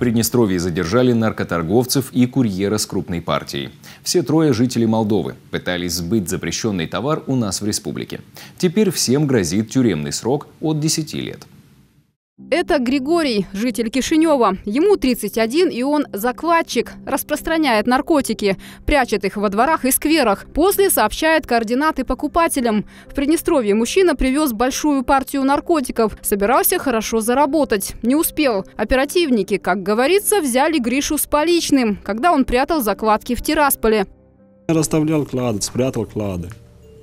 Приднестровье задержали наркоторговцев и курьера с крупной партией. Все трое жители Молдовы пытались сбыть запрещенный товар у нас в республике. Теперь всем грозит тюремный срок от 10 лет. Это Григорий, житель Кишинева. Ему 31, и он закладчик, распространяет наркотики, прячет их во дворах и скверах. После сообщает координаты покупателям. В Приднестровье мужчина привез большую партию наркотиков. Собирался хорошо заработать. Не успел. Оперативники, как говорится, взяли Гришу с поличным, когда он прятал закладки в Тирасполе. Расставлял клады, спрятал клады.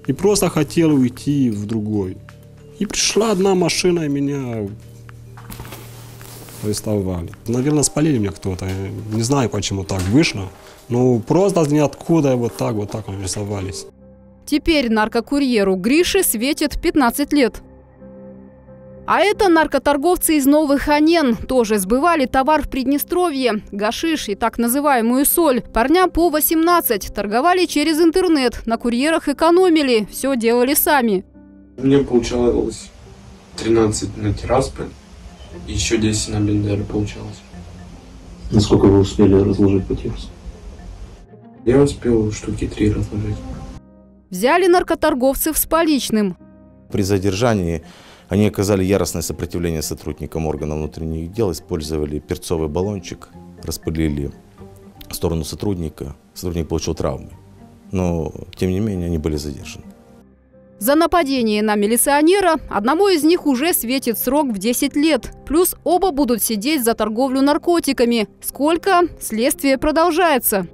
И просто хотел уйти в другой. И пришла одна машина и меня арестовали. Наверное, спалили меня кто-то. Не знаю, почему так вышло. Ну, просто ниоткуда вот так, вот так арестовались. Теперь наркокурьеру Грише светит 15 лет. А это наркоторговцы из Новых Анен. Тоже сбывали товар в Приднестровье. Гашиш и так называемую соль. Парня по 18. Торговали через интернет. На курьерах экономили. Все делали сами. Мне получалось 13 на Еще 10 на Бендеры получалось. Насколько вы успели разложить по тирсу? Я успел штуки три разложить. Взяли наркоторговцев с поличным. При задержании они оказали яростное сопротивление сотрудникам органов внутренних дел, использовали перцовый баллончик, распылили в сторону сотрудника. Сотрудник получил травмы. Но, тем не менее, они были задержаны. За нападение на милиционера одному из них уже светит срок в 10 лет. Плюс оба будут сидеть за торговлю наркотиками. Сколько? Следствие продолжается.